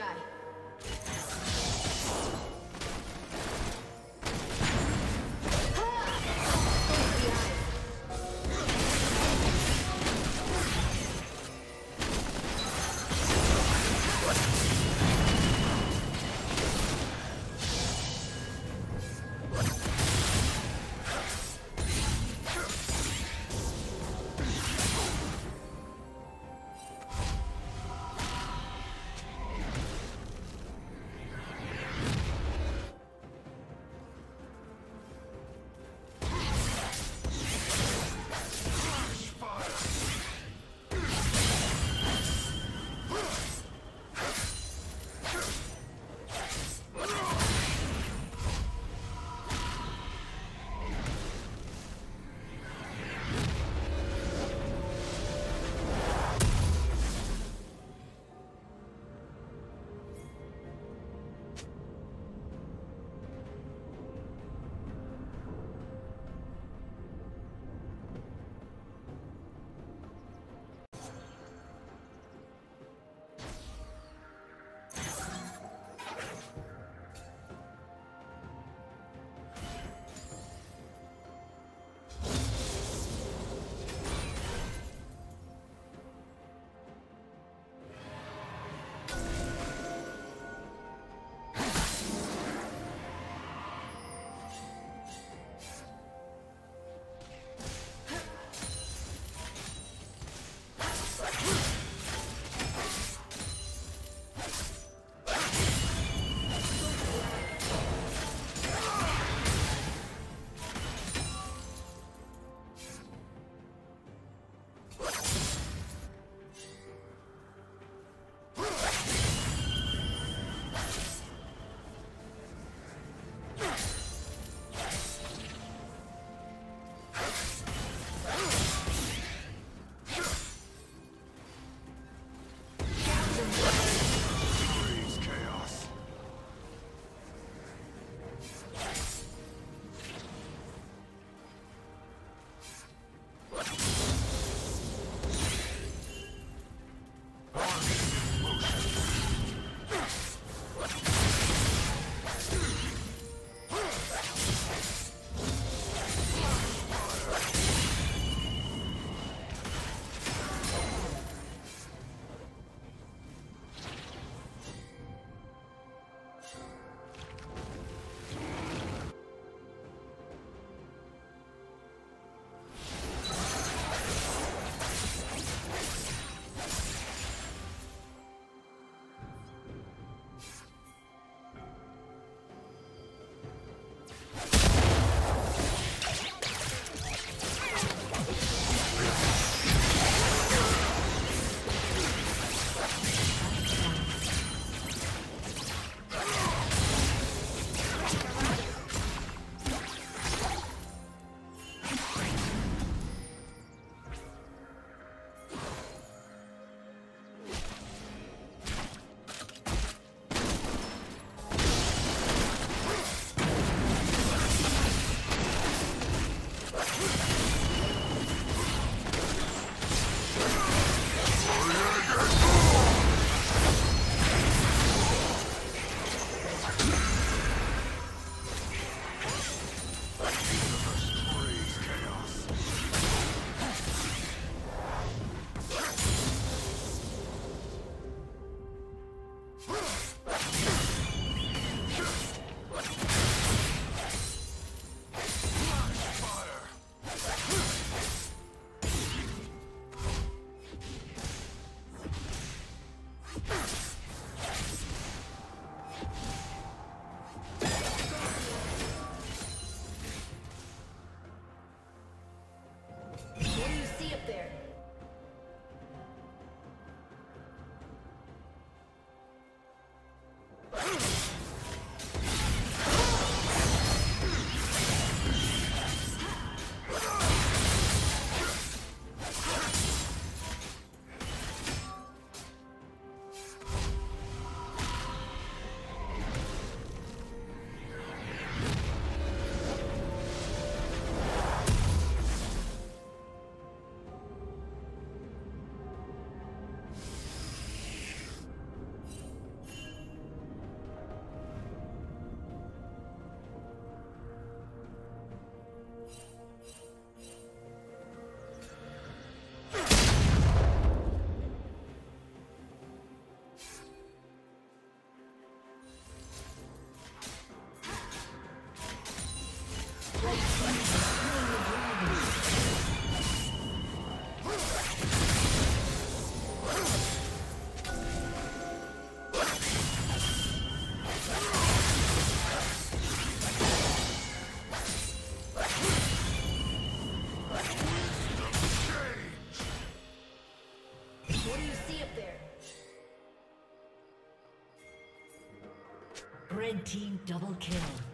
Eyes double kill.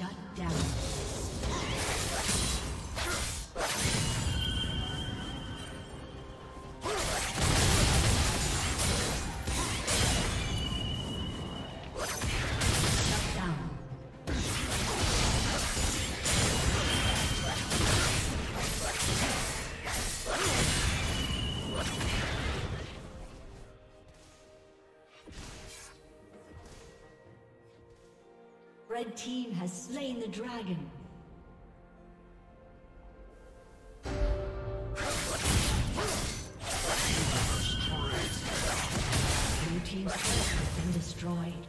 Shut down. Red team has slain the dragon. Blue has been destroyed.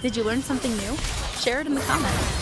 Did you learn something new? Share it in the comments.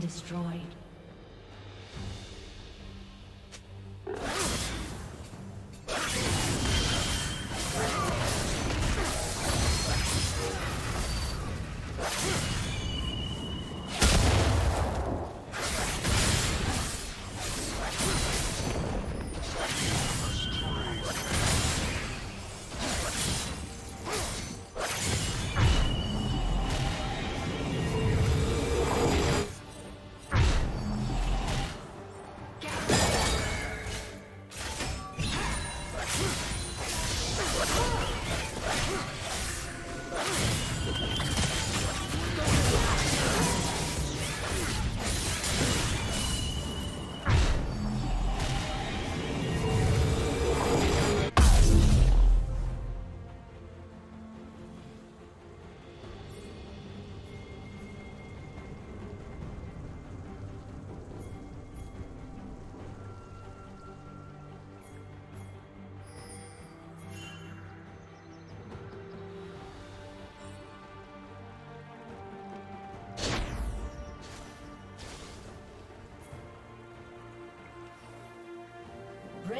Destroyed.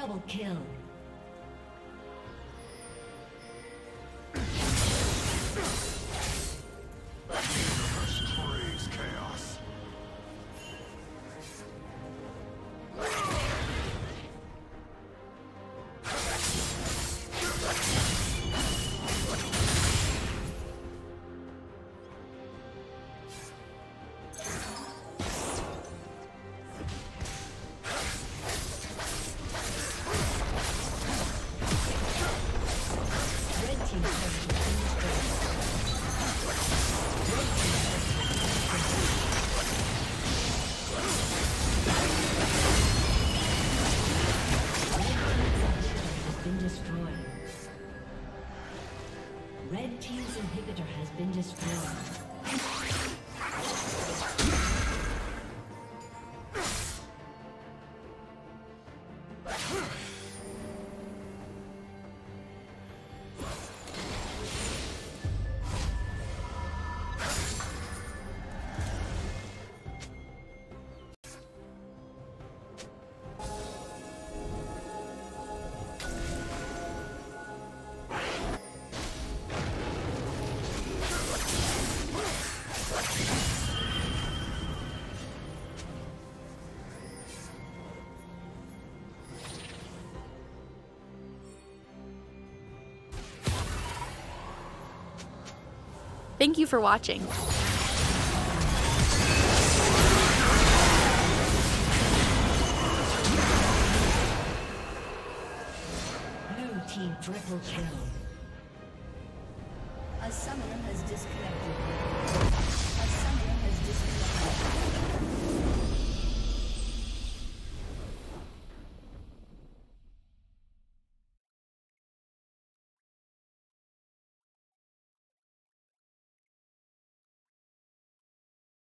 Double kill. Thank you for watching. Blue team triple kill.